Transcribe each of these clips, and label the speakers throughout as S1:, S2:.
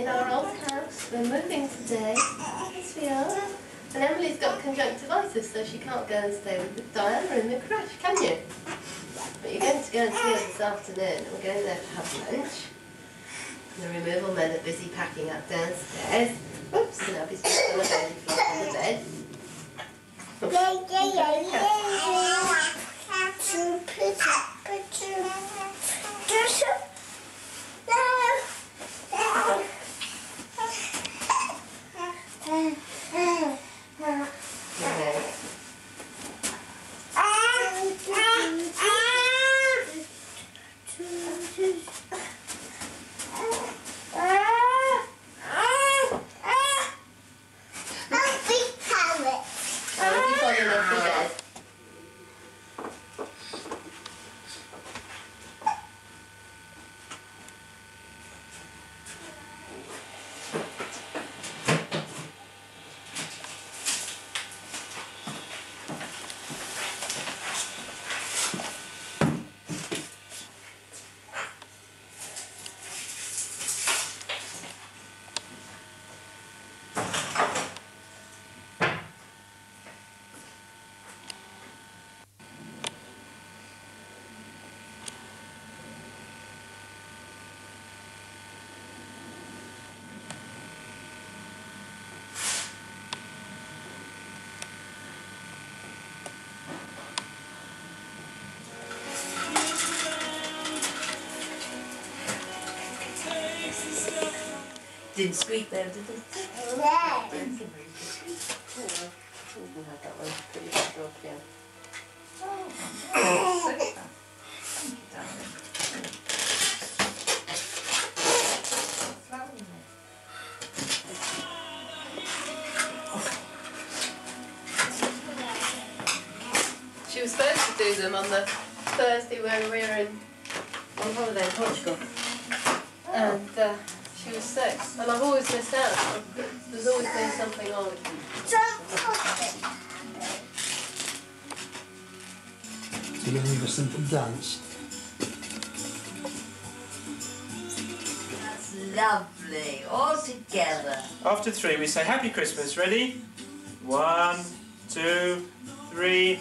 S1: in our old house. We're moving today. Yes, we are. And Emily's got conjunctivitis, so she can't go and stay with Diana in the crash, can you? But you're going to go and see her this afternoon. We're going there to have lunch. The removal men are busy packing up downstairs. Oops, and the bed, on the bed. Now, if you've got
S2: Didn't squeak there, did it? Darling.
S1: She was supposed to do them on the Thursday when we were in on holiday in Portugal. And uh, she was sick. And I've always missed out. There's always been something on.
S3: So you're going to give us something to dance?
S2: That's lovely. All together.
S4: After three, we say Happy Christmas. Ready? One, two, three.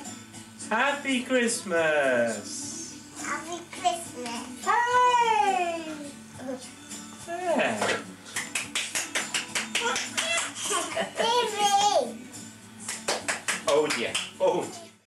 S4: Happy Christmas!
S5: Baby.
S4: Oh dear. Oh dear.